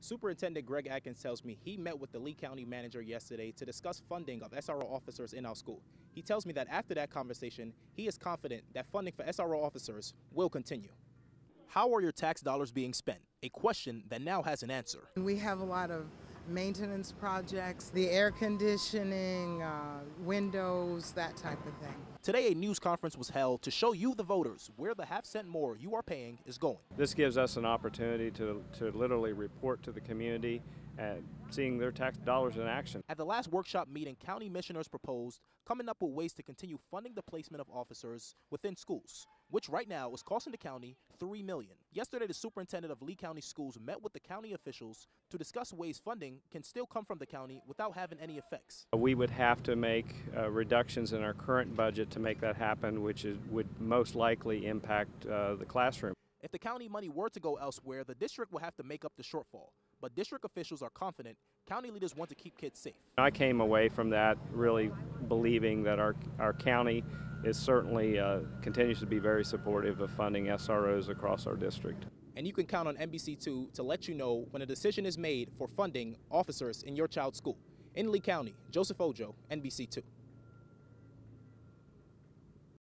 Superintendent Greg Adkins tells me he met with the Lee County manager yesterday to discuss funding of SRO officers in our school. He tells me that after that conversation, he is confident that funding for SRO officers will continue. How are your tax dollars being spent? A question that now has an answer. We have a lot of maintenance projects, the air conditioning, uh, windows, that type of thing. Today, a news conference was held to show you, the voters, where the half cent more you are paying is going. This gives us an opportunity to, to literally report to the community and seeing their tax dollars in action. At the last workshop meeting, county commissioners proposed coming up with ways to continue funding the placement of officers within schools, which right now is costing the county 3 million. Yesterday, the superintendent of Lee County Schools met with the county officials to discuss ways funding can still come from the county without having any effects. We would have to make uh, reductions in our current budget to make that happen, which is, would most likely impact uh, the classroom. If the county money were to go elsewhere, the district will have to make up the shortfall. But district officials are confident county leaders want to keep kids safe. I came away from that really believing that our, our county is certainly uh, continues to be very supportive of funding SROs across our district. And you can count on NBC2 to let you know when a decision is made for funding officers in your child's school. In Lee County, Joseph Ojo, NBC2.